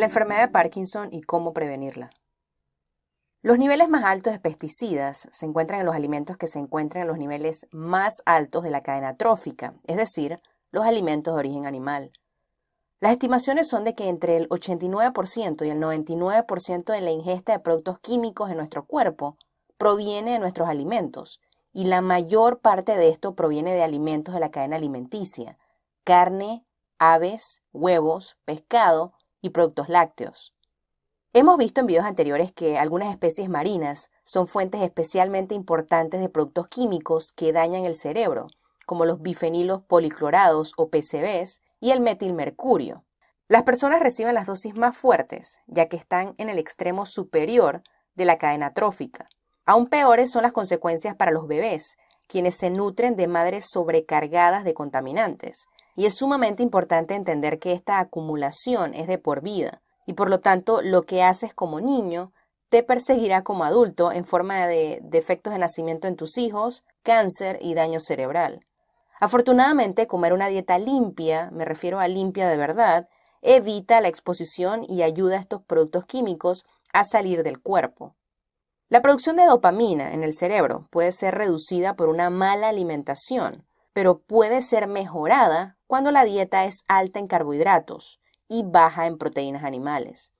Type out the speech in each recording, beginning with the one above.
La enfermedad de Parkinson y cómo prevenirla. Los niveles más altos de pesticidas se encuentran en los alimentos que se encuentran en los niveles más altos de la cadena trófica, es decir, los alimentos de origen animal. Las estimaciones son de que entre el 89% y el 99% de la ingesta de productos químicos en nuestro cuerpo proviene de nuestros alimentos, y la mayor parte de esto proviene de alimentos de la cadena alimenticia, carne, aves, huevos, pescado y productos lácteos. Hemos visto en videos anteriores que algunas especies marinas son fuentes especialmente importantes de productos químicos que dañan el cerebro, como los bifenilos policlorados o PCBs y el metilmercurio. Las personas reciben las dosis más fuertes, ya que están en el extremo superior de la cadena trófica. Aún peores son las consecuencias para los bebés, quienes se nutren de madres sobrecargadas de contaminantes. Y es sumamente importante entender que esta acumulación es de por vida, y por lo tanto lo que haces como niño te perseguirá como adulto en forma de defectos de nacimiento en tus hijos, cáncer y daño cerebral. Afortunadamente, comer una dieta limpia, me refiero a limpia de verdad, evita la exposición y ayuda a estos productos químicos a salir del cuerpo. La producción de dopamina en el cerebro puede ser reducida por una mala alimentación, pero puede ser mejorada cuando la dieta es alta en carbohidratos, y baja en proteínas animales.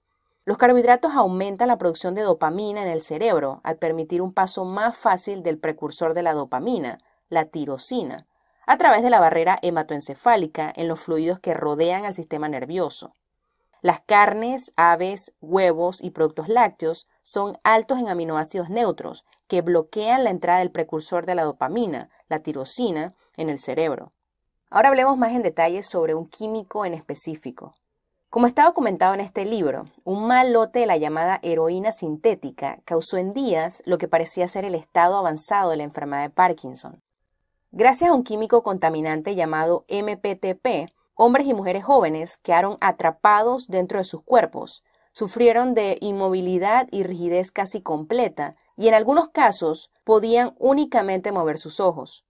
Los carbohidratos aumentan la producción de dopamina en el cerebro al permitir un paso más fácil del precursor de la dopamina, la tirosina, a través de la barrera hematoencefálica en los fluidos que rodean al sistema nervioso. Las carnes, aves, huevos y productos lácteos son altos en aminoácidos neutros que bloquean la entrada del precursor de la dopamina, la tirosina, en el cerebro. Ahora hablemos más en detalle sobre un químico en específico. Como está documentado en este libro, un mal lote de la llamada heroína sintética causó en días lo que parecía ser el estado avanzado de la enfermedad de Parkinson. Gracias a un químico contaminante llamado MPTP, hombres y mujeres jóvenes quedaron atrapados dentro de sus cuerpos, sufrieron de inmovilidad y rigidez casi completa, y en algunos casos podían únicamente mover sus ojos.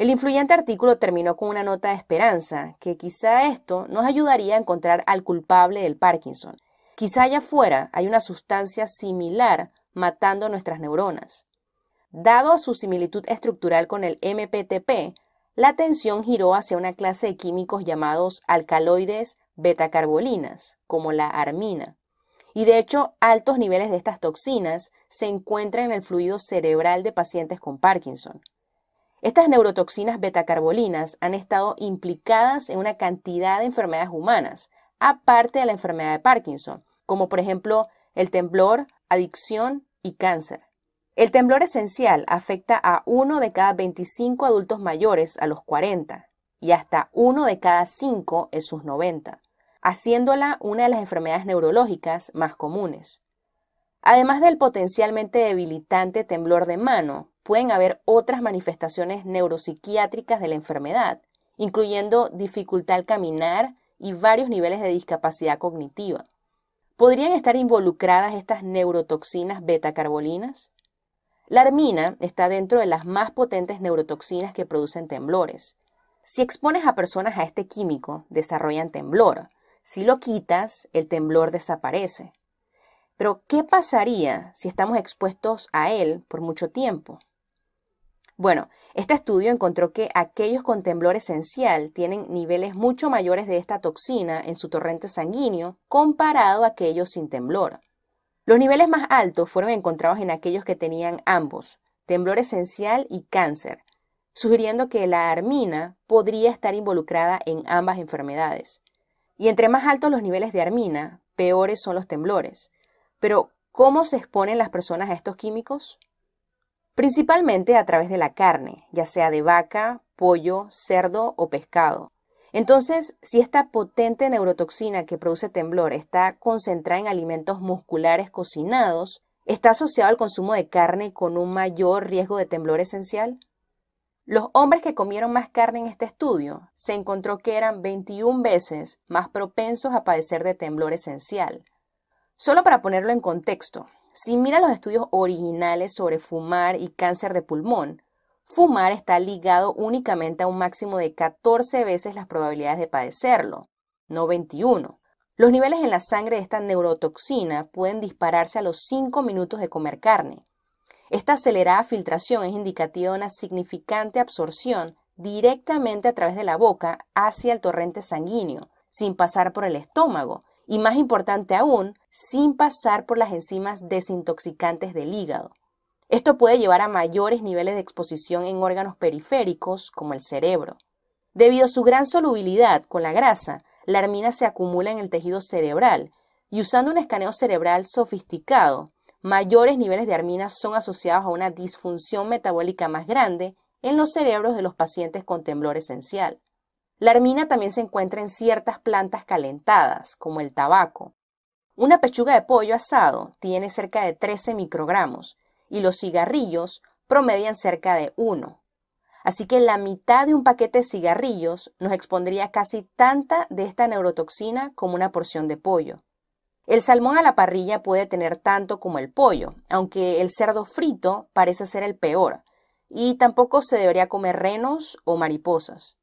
El influyente artículo terminó con una nota de esperanza, que quizá esto nos ayudaría a encontrar al culpable del Parkinson. Quizá allá afuera hay una sustancia similar matando nuestras neuronas. Dado su similitud estructural con el MPTP, la atención giró hacia una clase de químicos llamados alcaloides betacarbolinas, como la armina. Y de hecho, altos niveles de estas toxinas se encuentran en el fluido cerebral de pacientes con Parkinson. Estas neurotoxinas betacarbolinas han estado implicadas en una cantidad de enfermedades humanas, aparte de la enfermedad de Parkinson, como por ejemplo el temblor, adicción y cáncer. El temblor esencial afecta a uno de cada 25 adultos mayores a los 40 y hasta uno de cada 5 en sus 90, haciéndola una de las enfermedades neurológicas más comunes. Además del potencialmente debilitante temblor de mano, pueden haber otras manifestaciones neuropsiquiátricas de la enfermedad, incluyendo dificultad al caminar y varios niveles de discapacidad cognitiva. ¿Podrían estar involucradas estas neurotoxinas beta-carbolinas? La armina está dentro de las más potentes neurotoxinas que producen temblores. Si expones a personas a este químico, desarrollan temblor. Si lo quitas, el temblor desaparece. Pero, ¿qué pasaría si estamos expuestos a él por mucho tiempo? Bueno, este estudio encontró que aquellos con temblor esencial tienen niveles mucho mayores de esta toxina en su torrente sanguíneo comparado a aquellos sin temblor. Los niveles más altos fueron encontrados en aquellos que tenían ambos, temblor esencial y cáncer, sugiriendo que la armina podría estar involucrada en ambas enfermedades. Y entre más altos los niveles de armina, peores son los temblores. Pero, ¿cómo se exponen las personas a estos químicos? principalmente a través de la carne, ya sea de vaca, pollo, cerdo o pescado. Entonces, si esta potente neurotoxina que produce temblor está concentrada en alimentos musculares cocinados, ¿está asociado al consumo de carne con un mayor riesgo de temblor esencial? Los hombres que comieron más carne en este estudio se encontró que eran 21 veces más propensos a padecer de temblor esencial. Solo para ponerlo en contexto, si mira los estudios originales sobre fumar y cáncer de pulmón, fumar está ligado únicamente a un máximo de 14 veces las probabilidades de padecerlo, no 21, Los niveles en la sangre de esta neurotoxina pueden dispararse a los 5 minutos de comer carne. Esta acelerada filtración es indicativa de una significante absorción directamente a través de la boca hacia el torrente sanguíneo, sin pasar por el estómago, y más importante aún, sin pasar por las enzimas desintoxicantes del hígado. Esto puede llevar a mayores niveles de exposición en órganos periféricos como el cerebro. Debido a su gran solubilidad con la grasa, la armina se acumula en el tejido cerebral y usando un escaneo cerebral sofisticado, mayores niveles de armina son asociados a una disfunción metabólica más grande en los cerebros de los pacientes con temblor esencial. La armina también se encuentra en ciertas plantas calentadas, como el tabaco. Una pechuga de pollo asado tiene cerca de 13 microgramos y los cigarrillos promedian cerca de 1. Así que la mitad de un paquete de cigarrillos nos expondría casi tanta de esta neurotoxina como una porción de pollo. El salmón a la parrilla puede tener tanto como el pollo, aunque el cerdo frito parece ser el peor, y tampoco se debería comer renos o mariposas.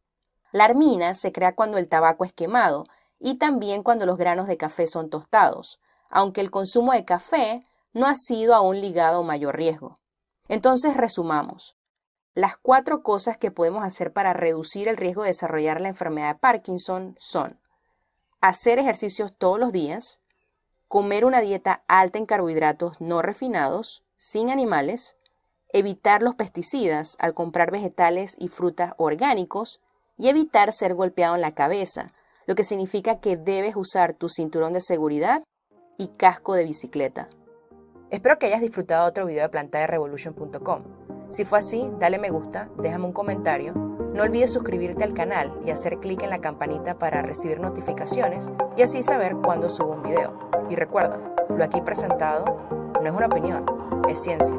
La armina se crea cuando el tabaco es quemado y también cuando los granos de café son tostados, aunque el consumo de café no ha sido aún ligado a mayor riesgo. Entonces resumamos. Las cuatro cosas que podemos hacer para reducir el riesgo de desarrollar la enfermedad de Parkinson son hacer ejercicios todos los días, comer una dieta alta en carbohidratos no refinados, sin animales, evitar los pesticidas al comprar vegetales y frutas orgánicos y evitar ser golpeado en la cabeza, lo que significa que debes usar tu cinturón de seguridad y casco de bicicleta. Espero que hayas disfrutado otro video de plantaderevolution.com. Si fue así, dale me gusta, déjame un comentario, no olvides suscribirte al canal y hacer clic en la campanita para recibir notificaciones y así saber cuándo subo un video. Y recuerda, lo aquí presentado no es una opinión, es ciencia.